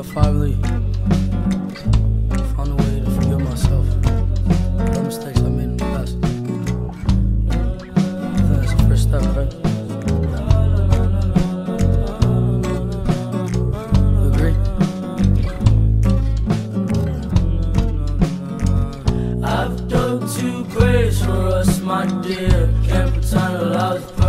I finally found a way to forgive myself. The mistakes I made in the past. I think that's the first step, right? You agree? I've dug two graves for us, my dear. Can't pretend I was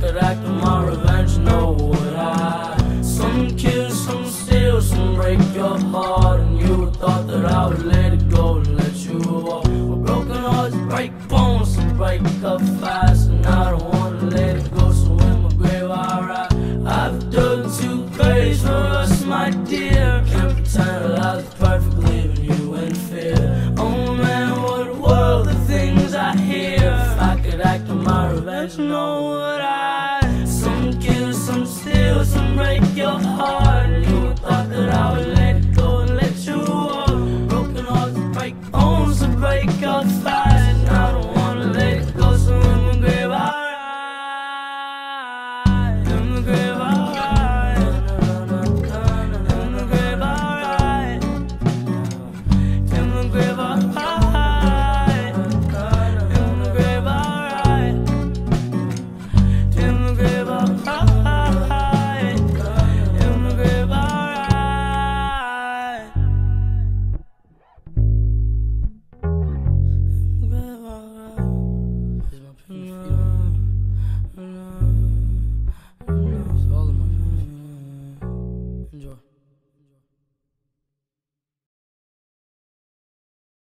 could act on my revenge, no would I Some kill, some steal, some break your heart And you thought that I would let it go and let you walk. Well, Broken hearts break bones, so break up fast And I don't wanna let it go, so in my grave I ride I've dug two graves for us, my dear. Can't pretend I was perfect, leaving you in fear. Oh man, what a world, the things I hear. If I could act on my revenge, no would I heart.